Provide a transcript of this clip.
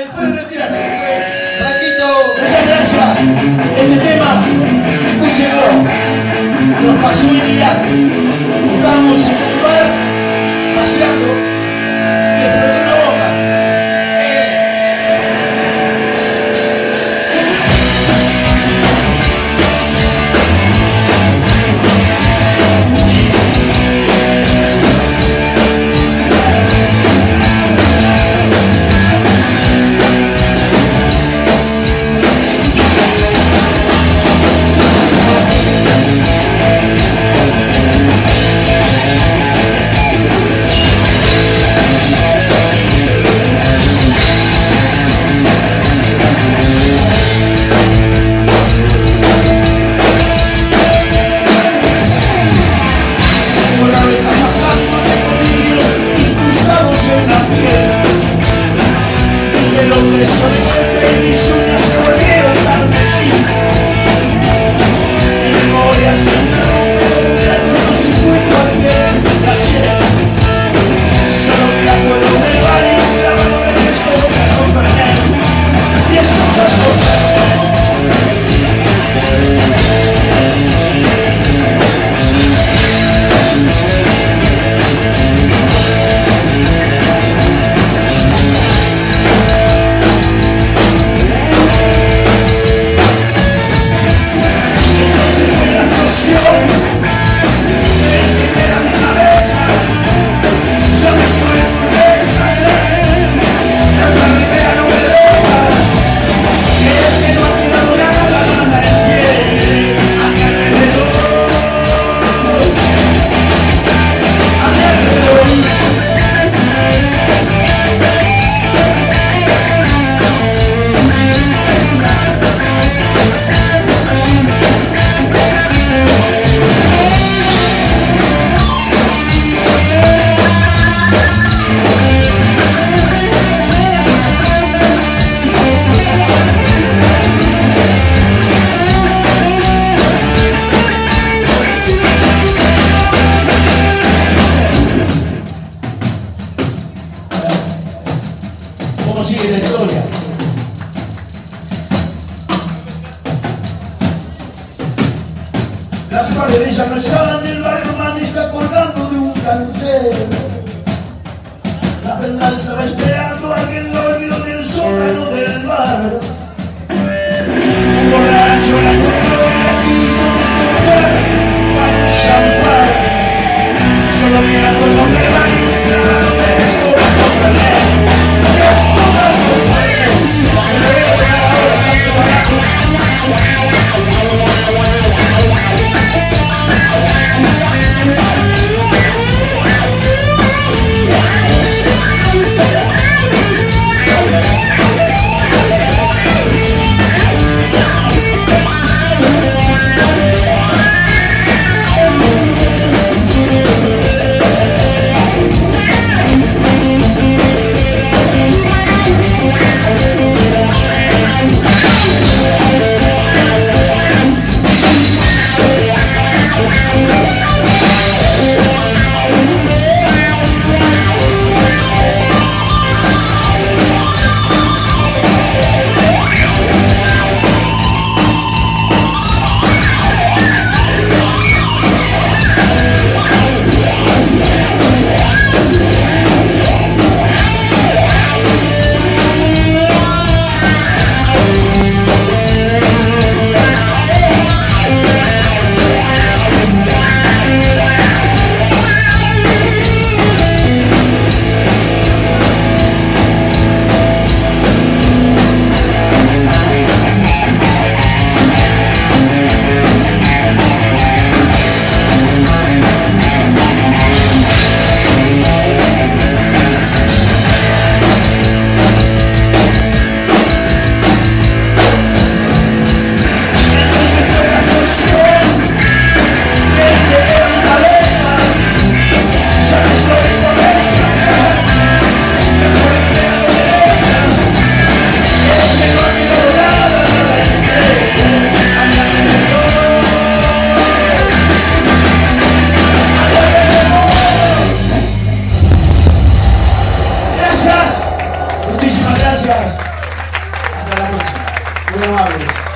eh, puede retirarse. Raquito. Muchas gracias. Este tema, escúchenlo. Nos pasó el día. Estamos seguros. Las paredes ya no están, el barman está colgando de un cancel. La prenda estaba esperando, a alguien lo olvidó en el sótano del bar. Un borracho la encontró y la quiso despejar para champán. Solo mirando el Gracias. Hasta la noche. Muy amables.